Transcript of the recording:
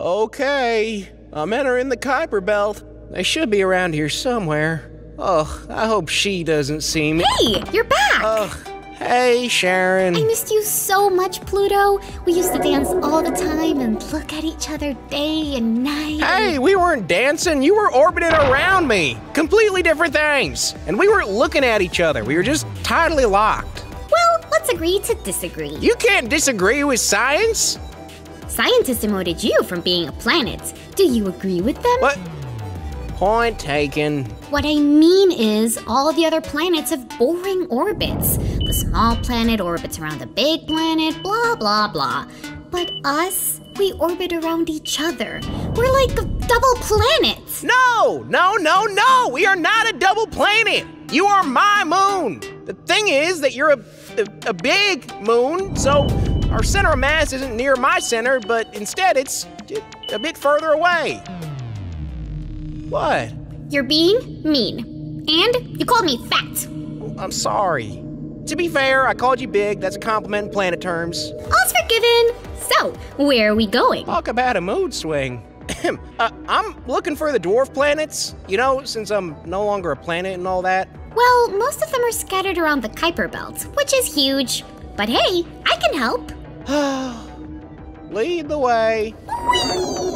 Okay, I'm entering the Kuiper Belt. They should be around here somewhere. Oh, I hope she doesn't see me. Hey, you're back! Ugh. Hey, Charon. I missed you so much, Pluto. We used to dance all the time and look at each other day and night. Hey, we weren't dancing. You were orbiting around me. Completely different things. And we weren't looking at each other. We were just tidally locked. Well, let's agree to disagree. You can't disagree with science. Scientists demoted you from being a planet. Do you agree with them? What? Point taken. What I mean is, all the other planets have boring orbits. The small planet orbits around the big planet, blah, blah, blah. But us, we orbit around each other. We're like double planets. No, no, no, no. We are not a double planet. You are my moon. The thing is that you're a, a, a big moon, so our center of mass isn't near my center, but instead it's a bit further away. What? You're being mean. And you called me fat. I'm sorry. To be fair, I called you big. That's a compliment in planet terms. All's forgiven. So, where are we going? Talk about a mood swing. uh, I'm looking for the dwarf planets, you know, since I'm no longer a planet and all that. Well, most of them are scattered around the Kuiper Belt, which is huge. But hey, I can help. Lead the way. Whee!